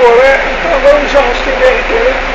Poré, então vamos aos que tem